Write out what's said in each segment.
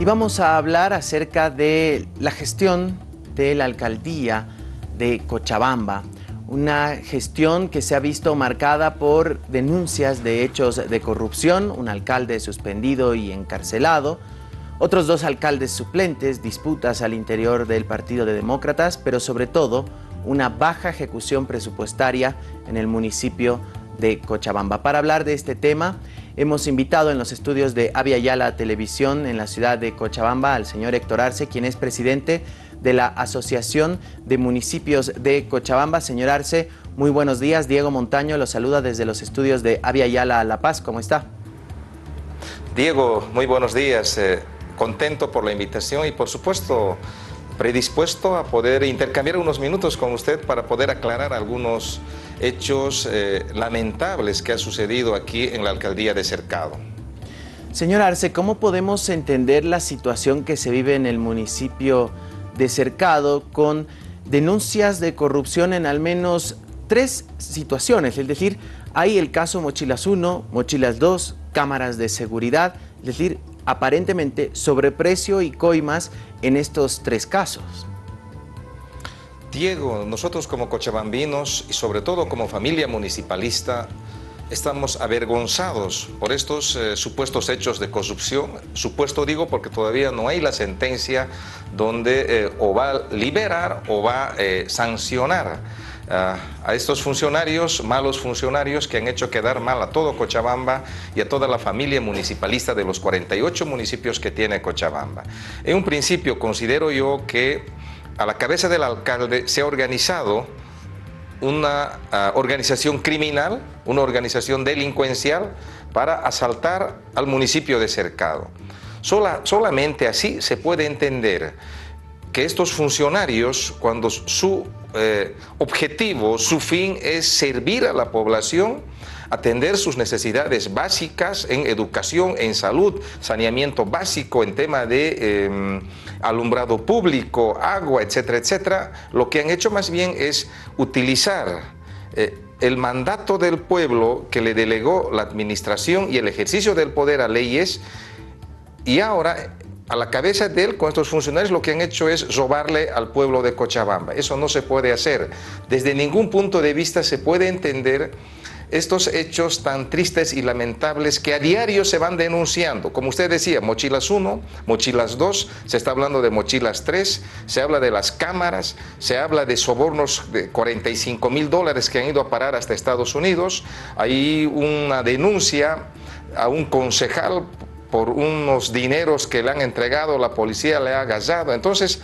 y vamos a hablar acerca de la gestión de la alcaldía de Cochabamba. Una gestión que se ha visto marcada por denuncias de hechos de corrupción, un alcalde suspendido y encarcelado, otros dos alcaldes suplentes, disputas al interior del Partido de Demócratas, pero sobre todo una baja ejecución presupuestaria en el municipio de Cochabamba. Para hablar de este tema, hemos invitado en los estudios de Avia Yala Televisión en la ciudad de Cochabamba al señor Héctor Arce, quien es presidente de la Asociación de Municipios de Cochabamba. Señor Arce, muy buenos días. Diego Montaño lo saluda desde los estudios de Avia Yala La Paz. ¿Cómo está? Diego, muy buenos días. Eh, contento por la invitación y por supuesto predispuesto a poder intercambiar unos minutos con usted para poder aclarar algunos hechos eh, lamentables que ha sucedido aquí en la alcaldía de Cercado. Señor Arce, ¿cómo podemos entender la situación que se vive en el municipio de Cercado con denuncias de corrupción en al menos tres situaciones? Es decir, hay el caso Mochilas 1, Mochilas 2, cámaras de seguridad, es decir, aparentemente sobreprecio y coimas en estos tres casos. Diego, nosotros como cochabambinos y sobre todo como familia municipalista estamos avergonzados por estos eh, supuestos hechos de corrupción. Supuesto digo porque todavía no hay la sentencia donde eh, o va a liberar o va a eh, sancionar a estos funcionarios, malos funcionarios que han hecho quedar mal a todo Cochabamba y a toda la familia municipalista de los 48 municipios que tiene Cochabamba. En un principio considero yo que a la cabeza del alcalde se ha organizado una organización criminal, una organización delincuencial para asaltar al municipio de Cercado. solamente así se puede entender que estos funcionarios, cuando su eh, objetivo, su fin es servir a la población, atender sus necesidades básicas en educación, en salud, saneamiento básico, en tema de em, alumbrado público, agua, etcétera, etcétera, lo que han hecho más bien es utilizar eh, el mandato del pueblo que le delegó la administración y el ejercicio del poder a leyes y ahora a la cabeza de él, con estos funcionarios, lo que han hecho es robarle al pueblo de Cochabamba. Eso no se puede hacer. Desde ningún punto de vista se puede entender estos hechos tan tristes y lamentables que a diario se van denunciando. Como usted decía, mochilas 1, mochilas 2, se está hablando de mochilas 3, se habla de las cámaras, se habla de sobornos de 45 mil dólares que han ido a parar hasta Estados Unidos. Hay una denuncia a un concejal por unos dineros que le han entregado, la policía le ha agallado. Entonces,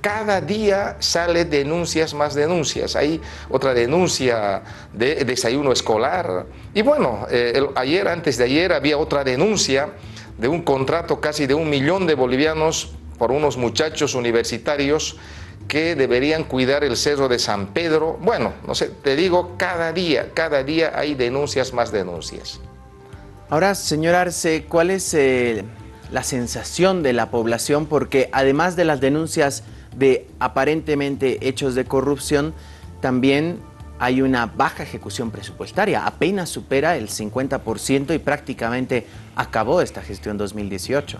cada día sale denuncias más denuncias. Hay otra denuncia de desayuno escolar. Y bueno, eh, ayer, antes de ayer, había otra denuncia de un contrato casi de un millón de bolivianos por unos muchachos universitarios que deberían cuidar el cerro de San Pedro. Bueno, no sé, te digo, cada día, cada día hay denuncias más denuncias. Ahora, señor Arce, ¿cuál es eh, la sensación de la población? Porque además de las denuncias de aparentemente hechos de corrupción, también hay una baja ejecución presupuestaria, apenas supera el 50% y prácticamente acabó esta gestión 2018.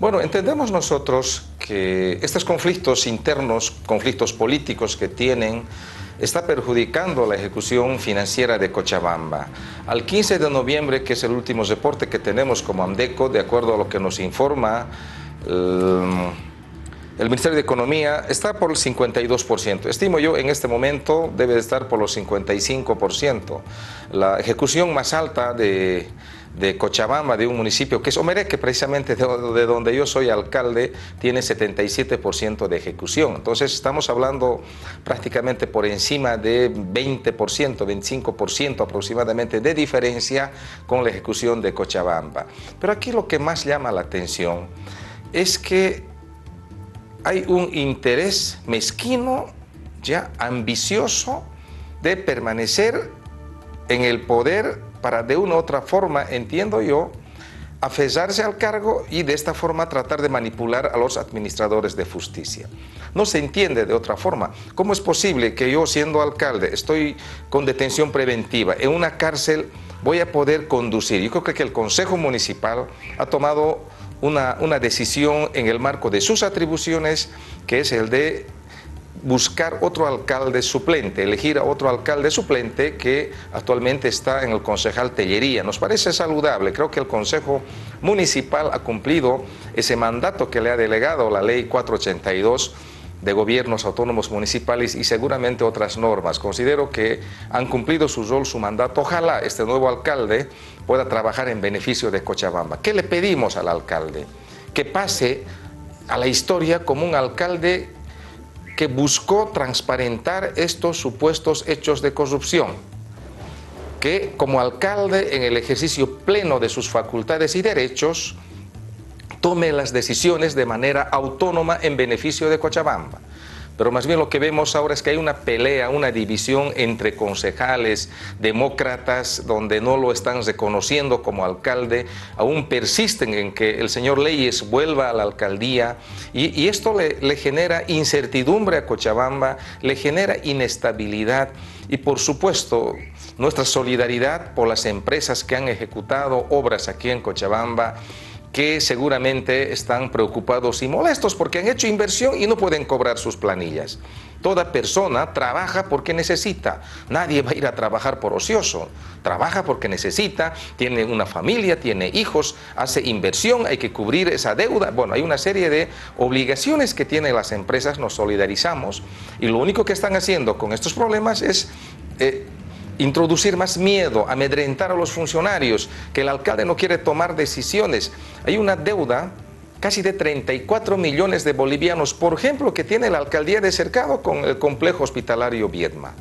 Bueno, entendemos nosotros que estos conflictos internos, conflictos políticos que tienen está perjudicando la ejecución financiera de Cochabamba. Al 15 de noviembre, que es el último reporte que tenemos como AMDECO, de acuerdo a lo que nos informa el, Ministerio de Economía, está por el 52%. Estimo yo en este momento debe estar por los 55%. La ejecución más alta de de Cochabamba, de un municipio que es Omereque, precisamente de, donde yo soy alcalde, tiene 77% de ejecución. Entonces estamos hablando prácticamente por encima de 20%, 25% aproximadamente de diferencia con la ejecución de Cochabamba. Pero aquí lo que más llama la atención es que hay un interés mezquino, ya ambicioso, de permanecer en el poder para de una u otra forma, entiendo yo, aferrarse al cargo y de esta forma tratar de manipular a los administradores de justicia. No se entiende de otra forma. ¿Cómo es posible que yo, siendo alcalde, estoy con detención preventiva en una cárcel, voy a poder conducir? Yo creo que el Consejo Municipal ha tomado una, una decisión en el marco de sus atribuciones, que es el de buscar otro alcalde suplente, elegir a otro alcalde suplente que actualmente está en el concejal Tellería. Nos parece saludable, creo que el Consejo Municipal ha cumplido ese mandato que le ha delegado la ley 482 de gobiernos autónomos municipales y seguramente otras normas. Considero que han cumplido su rol, su mandato. Ojalá este nuevo alcalde pueda trabajar en beneficio de Cochabamba. ¿Qué le pedimos al alcalde? Que pase a la historia como un alcalde que buscó transparentar estos supuestos hechos de corrupción, que como alcalde en el ejercicio pleno de sus facultades y derechos, tome las decisiones de manera autónoma en beneficio de Cochabamba. Pero más bien lo que vemos ahora es que hay una pelea, una división entre concejales demócratas donde no lo están reconociendo como alcalde, aún persisten en que el señor Leyes vuelva a la alcaldía y, esto le, le genera incertidumbre a Cochabamba, le genera inestabilidad y por supuesto nuestra solidaridad por las empresas que han ejecutado obras aquí en Cochabamba que seguramente están preocupados y molestos porque han hecho inversión y no pueden cobrar sus planillas. Toda persona trabaja porque necesita. Nadie va a ir a trabajar por ocioso. Trabaja porque necesita, tiene una familia, tiene hijos, hace inversión, hay que cubrir esa deuda. Bueno, hay una serie de obligaciones que tienen las empresas, nos solidarizamos. Y lo único que están haciendo con estos problemas es eh, introducir más miedo, amedrentar a los funcionarios, que el alcalde no quiere tomar decisiones. Hay una deuda casi de 34 millones de bolivianos, por ejemplo, que tiene la alcaldía de Cercado con el complejo hospitalario Viedma.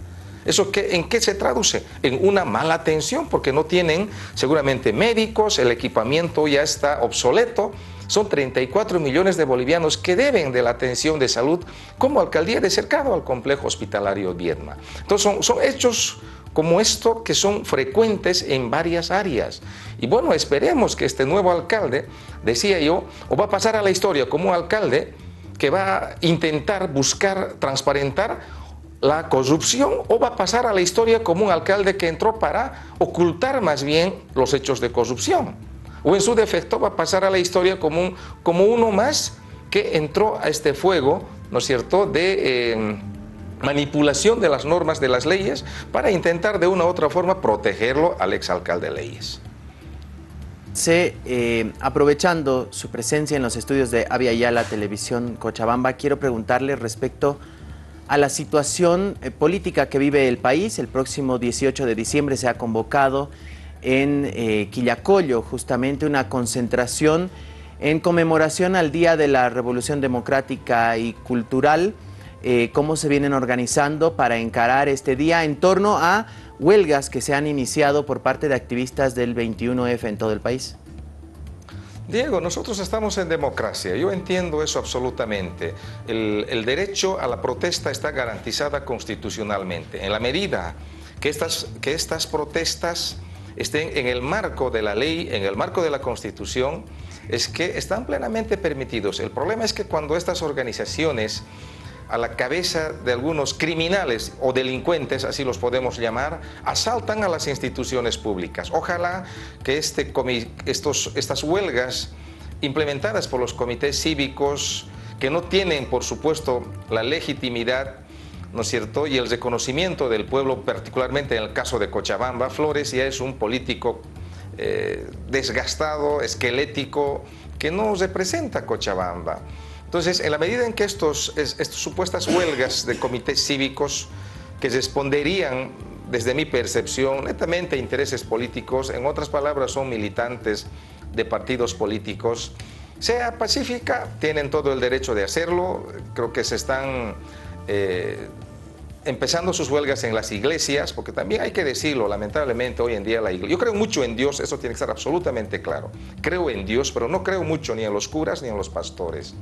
¿Eso qué, en qué se traduce? En una mala atención, porque no tienen seguramente médicos, el equipamiento ya está obsoleto. Son 34 millones de bolivianos que deben de la atención de salud como alcaldía de cercado al complejo hospitalario Viedma. Entonces son, son hechos como esto que son frecuentes en varias áreas. Y bueno, esperemos que este nuevo alcalde, decía yo, o va a pasar a la historia como un alcalde que va a intentar buscar transparentar la corrupción o va a pasar a la historia como un alcalde que entró para ocultar más bien los hechos de corrupción. O en su defecto va a pasar a la historia como, como uno más que entró a este fuego, ¿no es cierto?, de... Eh, manipulación de las normas de las leyes para intentar de una u otra forma protegerlo al exalcalde Leyes. Se, eh, aprovechando su presencia en los estudios de Avia Yala Televisión Cochabamba, quiero preguntarle respecto a la situación eh, política que vive el país. El próximo 18 de diciembre se ha convocado en eh, Quillacollo justamente una concentración en conmemoración al Día de la Revolución Democrática y Cultural. Eh, cómo se vienen organizando para encarar este día en torno a huelgas que se han iniciado por parte de activistas del 21F en todo el país. Diego, nosotros estamos en democracia, yo entiendo eso absolutamente. El, derecho a la protesta está garantizada constitucionalmente. En la medida que estas, que estas protestas estén en el marco de la ley, en el marco de la Constitución, es que están plenamente permitidos. El problema es que cuando estas organizaciones a la cabeza de algunos criminales o delincuentes, así los podemos llamar, asaltan a las instituciones públicas. Ojalá que este estos, estas huelgas implementadas por los comités cívicos, que no tienen, por supuesto, la legitimidad ¿no es cierto? Y el reconocimiento del pueblo, particularmente en el caso de Cochabamba, Flores ya es un político eh, desgastado, esquelético, que no representa Cochabamba. Entonces, en la medida en que estos, estas supuestas huelgas de comités cívicos que responderían, desde mi percepción, netamente a intereses políticos, en otras palabras, son militantes de partidos políticos, sea pacífica, tienen todo el derecho de hacerlo, creo que se están... Eh, empezando sus huelgas en las iglesias, porque también hay que decirlo, lamentablemente hoy en día la iglesia, yo creo mucho en Dios, eso tiene que estar absolutamente claro. Creo en Dios, pero no creo mucho ni en los curas ni en los pastores.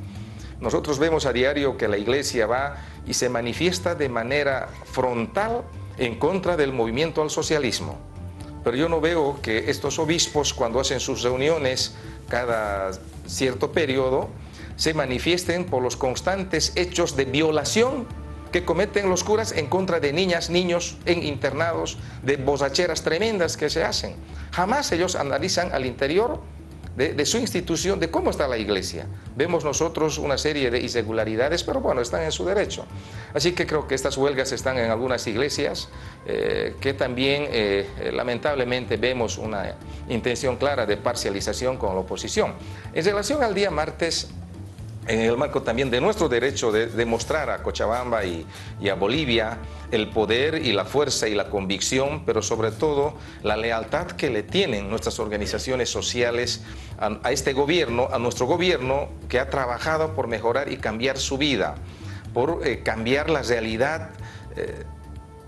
Nosotros vemos a diario que la iglesia va y se manifiesta de manera frontal en contra del movimiento al socialismo. Pero yo no veo que estos obispos, cuando hacen sus reuniones cada cierto periodo, se manifiesten por los constantes hechos de violación que cometen los curas en contra de niñas, niños en internados, de bozacheras tremendas que se hacen. Jamás ellos analizan al interior de, su institución, de cómo está la iglesia. Vemos nosotros una serie de irregularidades, pero bueno, están en su derecho. Así que creo que estas huelgas están en algunas iglesias, eh, que también eh, lamentablemente vemos una intención clara de parcialización con la oposición. En relación al día martes, en el marco también de nuestro derecho de demostrar a Cochabamba y, a Bolivia el poder y la fuerza y la convicción, pero sobre todo la lealtad que le tienen nuestras organizaciones sociales a, este gobierno, a nuestro gobierno que ha trabajado por mejorar y cambiar su vida, por eh, cambiar la realidad. Eh,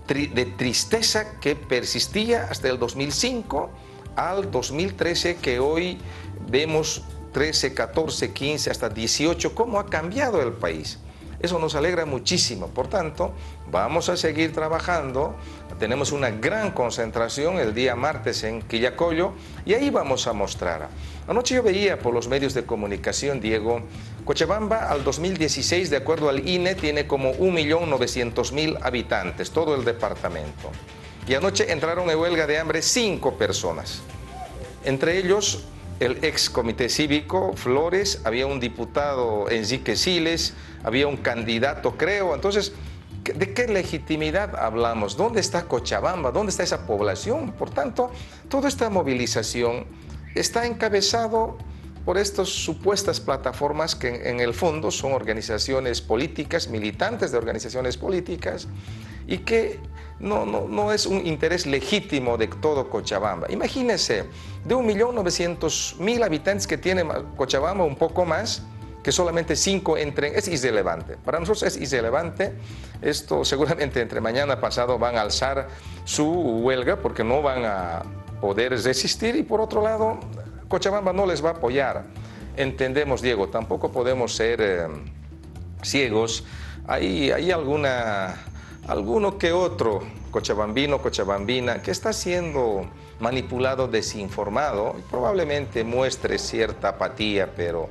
de tristeza que persistía hasta el 2005 al 2013 que hoy vemos 13, 14, 15, hasta 18, cómo ha cambiado el país. Eso nos alegra muchísimo. Por tanto, vamos a seguir trabajando. Tenemos una gran concentración el día martes en Quillacollo y ahí vamos a mostrar. Anoche yo veía por los medios de comunicación, Diego, Cochabamba al 2016, de acuerdo al INE, tiene como 1.900.000 habitantes, todo el departamento. Y anoche entraron en huelga de hambre cinco personas. Entre ellos el ex comité cívico, Flores, había un diputado, Enrique Siles, había un candidato, creo. Entonces, ¿de qué legitimidad hablamos? ¿Dónde está Cochabamba? ¿Dónde está esa población? Por tanto, toda esta movilización está encabezado por estas supuestas plataformas que en el fondo son organizaciones políticas, militantes de organizaciones políticas, y que no, no, no es un interés legítimo de todo Cochabamba. Imagínense, de 1.900.000 habitantes que tiene Cochabamba, un poco más, que solamente cinco entren, es irrelevante. Para nosotros es irrelevante. Esto seguramente entre mañana pasado van a alzar su huelga porque no van a poder resistir y por otro lado, Cochabamba no les va a apoyar. Entendemos, Diego, tampoco podemos ser eh, ciegos. Hay, hay alguna alguno que otro cochabambino, cochabambina, que está siendo manipulado, desinformado, probablemente muestre cierta apatía, pero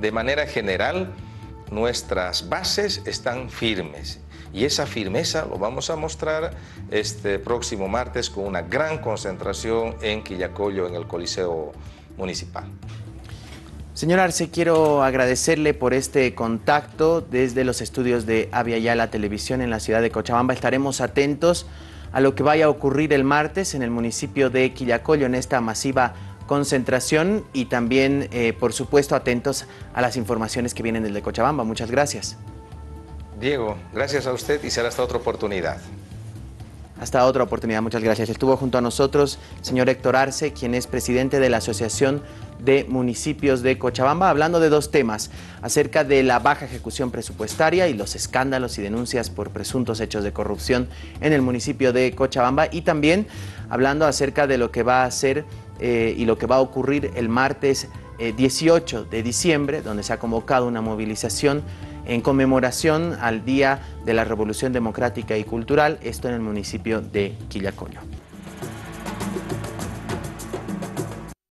de manera general nuestras bases están firmes. Y esa firmeza lo vamos a mostrar este próximo martes con una gran concentración en Quillacollo, en el Coliseo Municipal. Señor Arce, quiero agradecerle por este contacto desde los estudios de Aviala Televisión en la ciudad de Cochabamba. Estaremos atentos a lo que vaya a ocurrir el martes en el municipio de Quillacollo en esta masiva concentración y también, eh, por supuesto, atentos a las informaciones que vienen desde Cochabamba. Muchas gracias. Diego, gracias a usted y será hasta otra oportunidad. Hasta otra oportunidad, muchas gracias. Estuvo junto a nosotros señor Héctor Arce, quien es presidente de la Asociación de Municipios de Cochabamba, hablando de dos temas, acerca de la baja ejecución presupuestaria y los escándalos y denuncias por presuntos hechos de corrupción en el municipio de Cochabamba y también hablando acerca de lo que va a hacer eh, y lo que va a ocurrir el martes 18 eh, de diciembre, donde se ha convocado una movilización en conmemoración al Día de la Revolución Democrática y Cultural, esto en el municipio de Quillacollo.